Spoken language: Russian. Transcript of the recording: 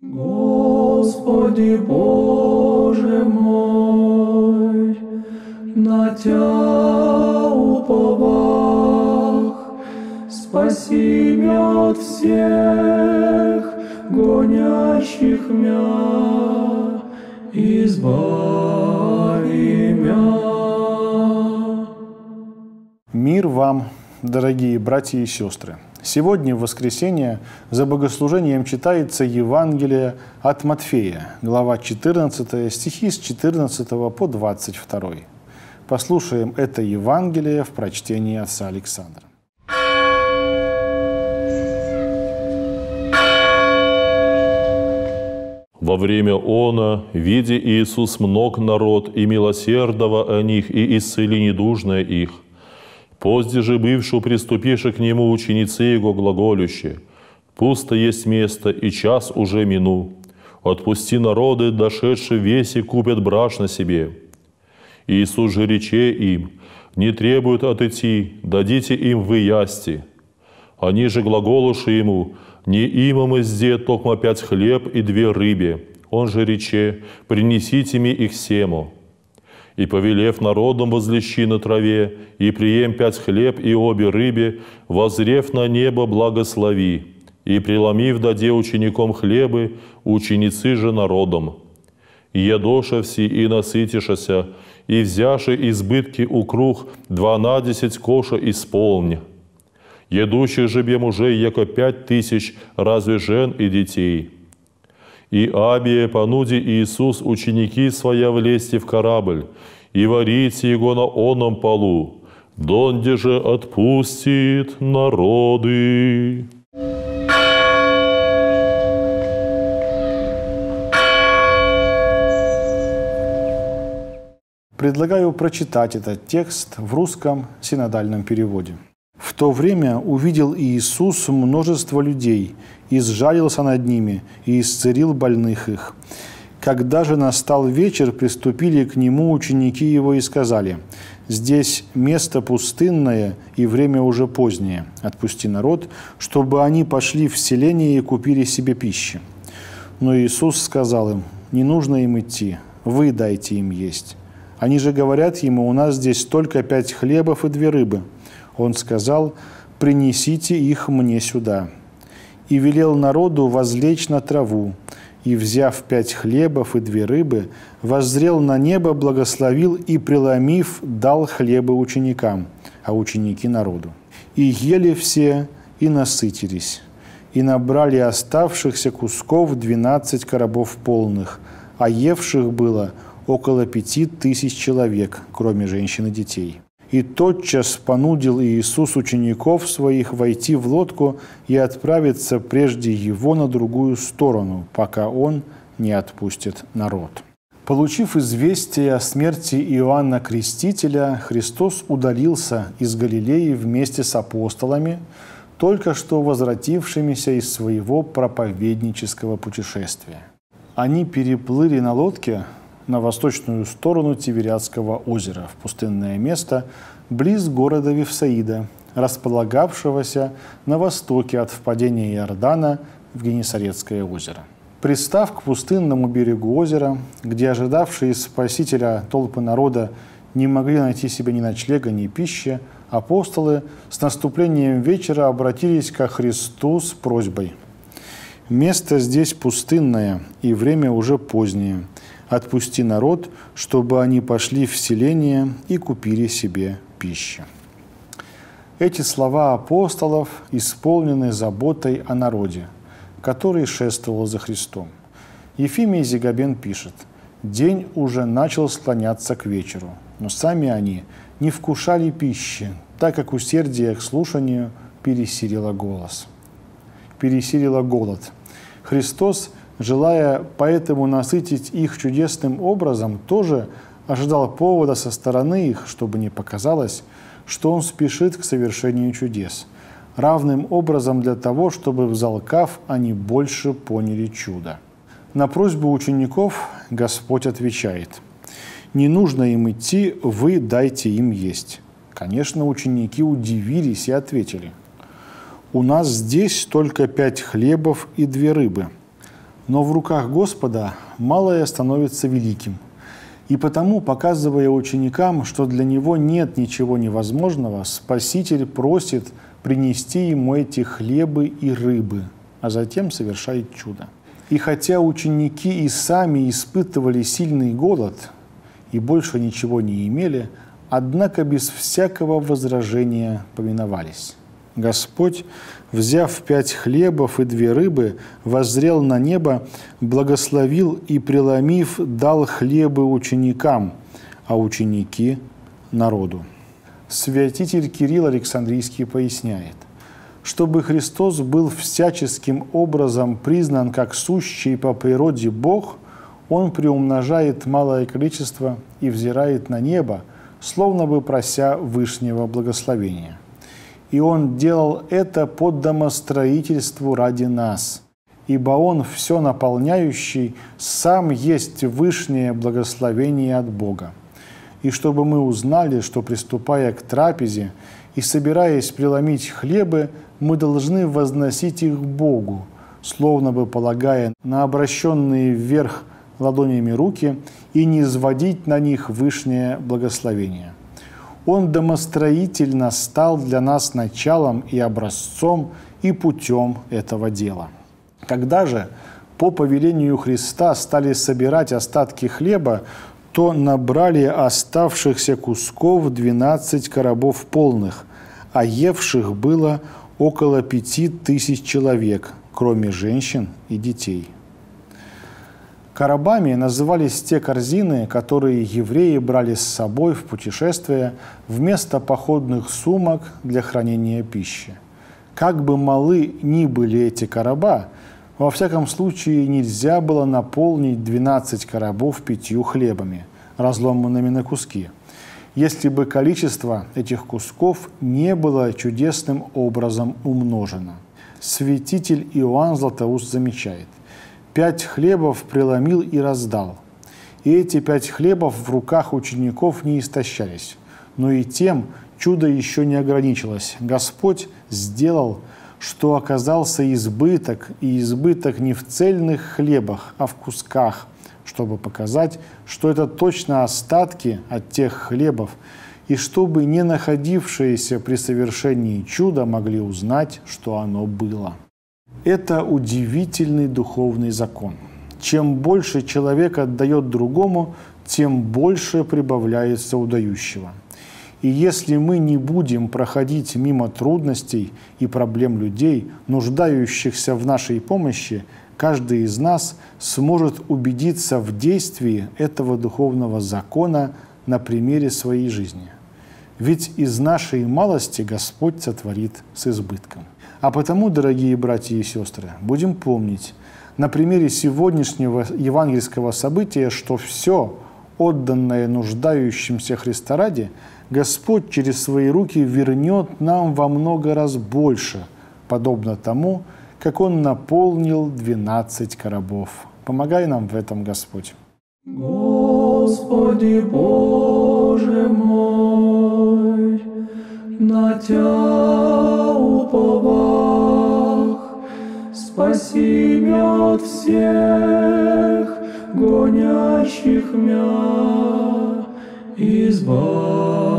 Господи Боже мой, на Тя уповах, спаси меня от всех гонящих мя, избави мя. Мир вам, дорогие братья и сестры! Сегодня, в воскресенье, за богослужением читается Евангелие от Матфея, глава 14, стихи с 14 по 22. Послушаем это Евангелие в прочтении отца Александра. Во время она, видя Иисус мног народ, и милосердного о них, и исцели недужное их – Позде же бывшую приступивши к нему ученицы его глаголюще, «Пусто есть место, и час уже мину. Отпусти народы, дошедшие веси, купят браш на себе». Иисус же рече им, «Не требуют отойти, дадите им вы ясти». Они же глаголуши ему, «Не имам изде, токмо пять хлеб и две рыбе». Он же рече, «Принесите ми их сему» и, повелев народом возлещи на траве, и прием пять хлеб и обе рыбе, возрев на небо благослови, и, преломив даде учеником хлебы, ученицы же народом. Едоша все и насытишася, и взяши избытки у круг дванадесять коша исполни. Едущих же бе мужей, яко пять тысяч, разве жен и детей. И абие понуди Иисус ученики своя влезти в корабль, и варите его на оном полу, донде же отпустит народы. Предлагаю прочитать этот текст в русском синодальном переводе. То время увидел Иисус множество людей, и сжалился над ними, и исцелил больных их. Когда же настал вечер, приступили к нему ученики его и сказали, «Здесь место пустынное, и время уже позднее. Отпусти народ, чтобы они пошли в селение и купили себе пищи». Но Иисус сказал им, «Не нужно им идти, вы дайте им есть». Они же говорят ему, «У нас здесь только пять хлебов и две рыбы». Он сказал, «Принесите их мне сюда». И велел народу возлечь на траву, и, взяв пять хлебов и две рыбы, воззрел на небо, благословил и, преломив, дал хлебы ученикам, а ученики народу. И ели все, и насытились, и набрали оставшихся кусков двенадцать коробов полных, а евших было около пяти тысяч человек, кроме женщин и детей. И тотчас понудил Иисус учеников своих войти в лодку и отправиться прежде его на другую сторону, пока он не отпустит народ. Получив известие о смерти Иоанна Крестителя, Христос удалился из Галилеи вместе с апостолами, только что возвратившимися из своего проповеднического путешествия. Они переплыли на лодке на восточную сторону Тивериадского озера, в пустынное место близ города Вифсаида, располагавшегося на востоке от впадения Иордана в Генесарецкое озеро. Пристав к пустынному берегу озера, где ожидавшие Спасителя толпы народа не могли найти себе ни ночлега, ни пищи, апостолы с наступлением вечера обратились ко Христу с просьбой. «Место здесь пустынное, и время уже позднее отпусти народ, чтобы они пошли в селение и купили себе пищу». Эти слова апостолов исполнены заботой о народе, который шествовал за Христом. Ефимий Зигабен пишет, «День уже начал склоняться к вечеру, но сами они не вкушали пищи, так как усердие к слушанию пересилило голос». Пересилило голод. Христос желая поэтому насытить их чудесным образом, тоже ожидал повода со стороны их, чтобы не показалось, что он спешит к совершению чудес, равным образом для того, чтобы, взалкав, они больше поняли чудо. На просьбу учеников Господь отвечает, «Не нужно им идти, вы дайте им есть». Конечно, ученики удивились и ответили, «У нас здесь только пять хлебов и две рыбы – Но в руках Господа малое становится великим. И потому, показывая ученикам, что для него нет ничего невозможного, Спаситель просит принести ему эти хлебы и рыбы, а затем совершает чудо. И хотя ученики и сами испытывали сильный голод и больше ничего не имели, однако без всякого возражения поминовались. Господь, взяв пять хлебов и две рыбы, воззрел на небо, благословил и, преломив, дал хлебы ученикам, а ученики – народу. Святитель Кирилл Александрийский поясняет, чтобы Христос был всяческим образом признан как сущий по природе Бог, Он приумножает малое количество и взирает на небо, словно бы прося Вышнего благословения – и Он делал это по домостроительству ради нас, ибо Он, все наполняющий, сам есть вышнее благословение от Бога. И чтобы мы узнали, что, приступая к трапезе и собираясь преломить хлебы, мы должны возносить их Богу, словно бы полагая на обращенные вверх ладонями руки и не изводить на них вышнее благословение. Он домостроительно стал для нас началом и образцом и путем этого дела. Когда же по повелению Христа стали собирать остатки хлеба, то набрали оставшихся кусков 12 коробов полных, а евших было около пяти тысяч человек, кроме женщин и детей. Коробами назывались те корзины, которые евреи брали с собой в путешествие вместо походных сумок для хранения пищи. Как бы малы ни были эти короба, во всяком случае нельзя было наполнить 12 коробов пятью хлебами, разломанными на куски, если бы количество этих кусков не было чудесным образом умножено. Святитель Иоанн Златоуст замечает, пять хлебов преломил и раздал. И эти пять хлебов в руках учеников не истощались. Но и тем чудо еще не ограничилось. Господь сделал, что оказался избыток, и избыток не в цельных хлебах, а в кусках, чтобы показать, что это точно остатки от тех хлебов, и чтобы не находившиеся при совершении чуда могли узнать, что оно было. Это удивительный духовный закон. Чем больше человек отдает другому, тем больше прибавляется у. И если мы не будем проходить мимо трудностей и проблем людей, нуждающихся в нашей помощи, каждый из нас сможет убедиться в действии этого духовного закона на примере своей жизни. Ведь из нашей малости Господь сотворит с избытком. А потому, дорогие братья и сестры, будем помнить на примере сегодняшнего евангельского события, что все, отданное нуждающимся Христа ради, Господь через свои руки вернет нам во много раз больше, подобно тому, как Он наполнил 12 коробов. Помогай нам в этом, Господь. Господи Боже мой, на Тя уповах, спаси меня от всех гонящих мя, избави мя.